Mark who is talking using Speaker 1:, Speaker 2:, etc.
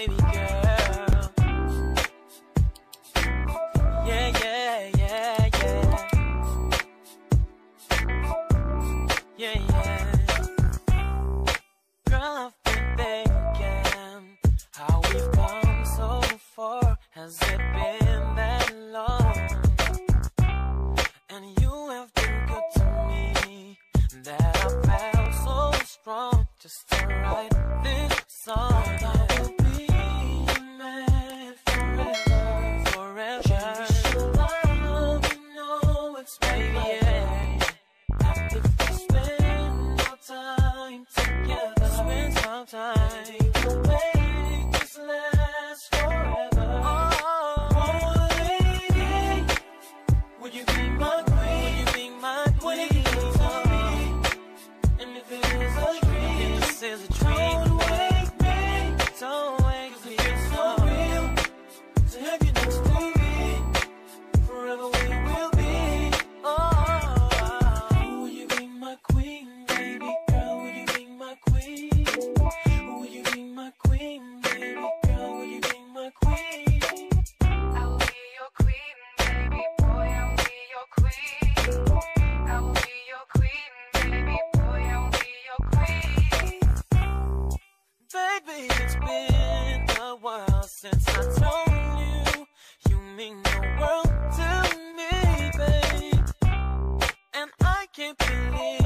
Speaker 1: baby girl. Yeah, yeah, yeah, yeah. Yeah, yeah. Girl, I've been thinking how we've come so far. Has it been that long? And you have been good to me that I felt so strong just to write this song. Anthony.